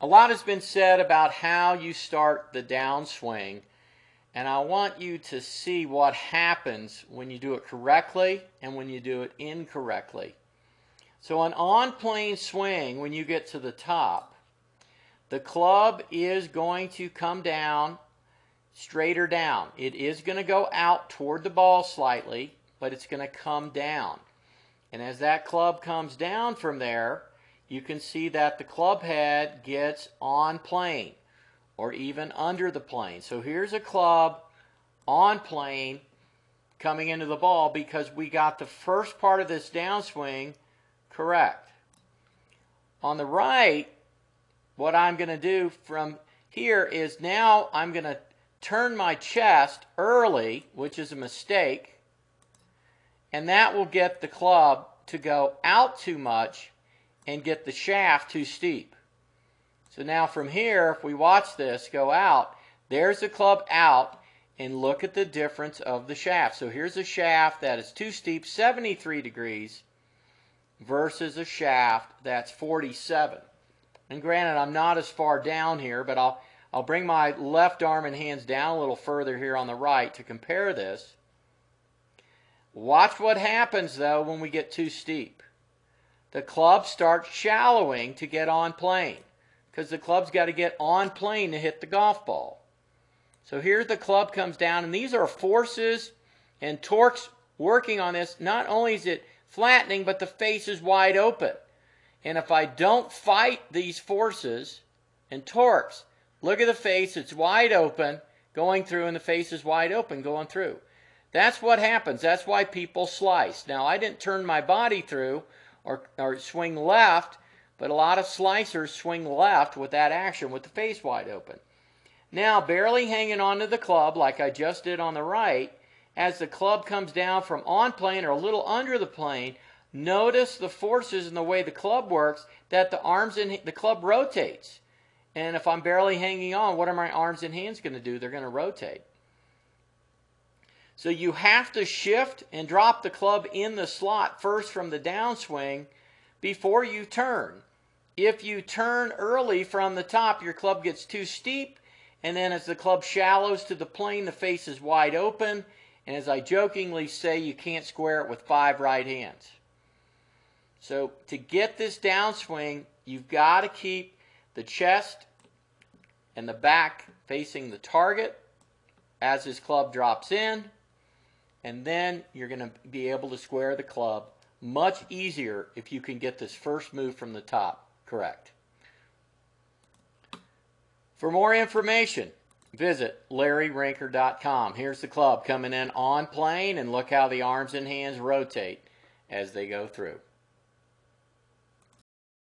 a lot has been said about how you start the downswing, and I want you to see what happens when you do it correctly and when you do it incorrectly. So, an on plane swing, when you get to the top, the club is going to come down straighter down. It is going to go out toward the ball slightly, but it's going to come down. And as that club comes down from there, you can see that the club head gets on plane or even under the plane. So here's a club on plane coming into the ball because we got the first part of this downswing correct. On the right, what I'm going to do from here is now I'm going to turn my chest early, which is a mistake, and that will get the club to go out too much and get the shaft too steep. So now from here, if we watch this go out, there's the club out, and look at the difference of the shaft. So here's a shaft that is too steep, 73 degrees, versus a shaft that's 47. And granted, I'm not as far down here, but I'll, I'll bring my left arm and hands down a little further here on the right to compare this. Watch what happens, though, when we get too steep. The club starts shallowing to get on plane because the club's got to get on plane to hit the golf ball. So here the club comes down, and these are forces and torques working on this. Not only is it flattening, but the face is wide open. And if I don't fight these forces and torques, look at the face, it's wide open, going through, and the face is wide open, going through. That's what happens. That's why people slice. Now, I didn't turn my body through or, or swing left, but a lot of slicers swing left with that action with the face wide open. Now, barely hanging onto the club like I just did on the right, as the club comes down from on plane or a little under the plane, notice the forces in the way the club works that the arms and the club rotates. And if I'm barely hanging on, what are my arms and hands going to do? They're going to rotate. So you have to shift and drop the club in the slot first from the downswing before you turn. If you turn early from the top, your club gets too steep, and then as the club shallows to the plane, the face is wide open. And as I jokingly say, you can't square it with five right hands. So to get this downswing, you've got to keep the chest and the back facing the target as this club drops in and then you're going to be able to square the club much easier if you can get this first move from the top correct. For more information, visit larryrinker.com. Here's the club coming in on plane, and look how the arms and hands rotate as they go through.